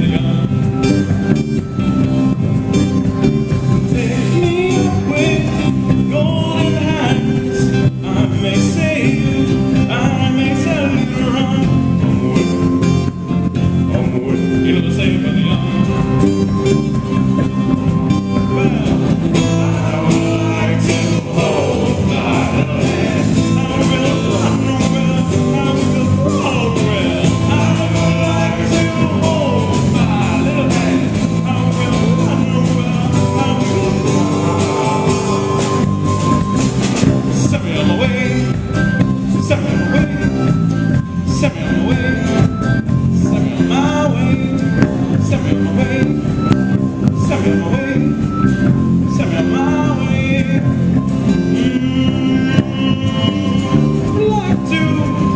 the young to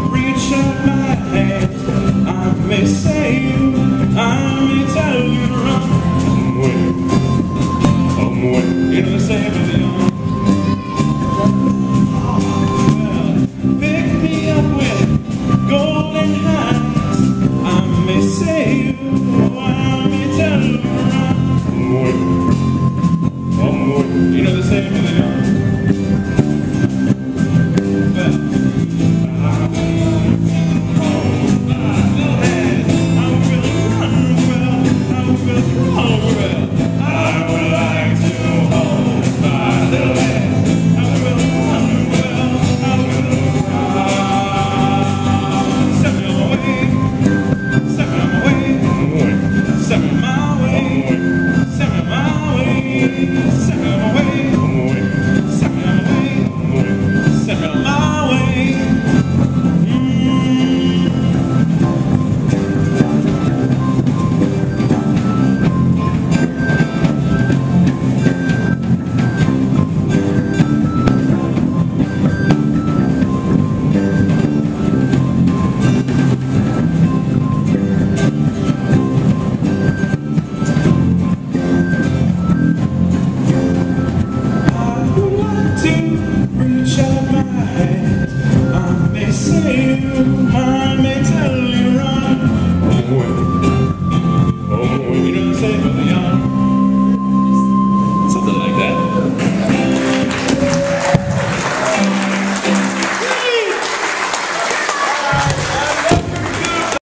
you,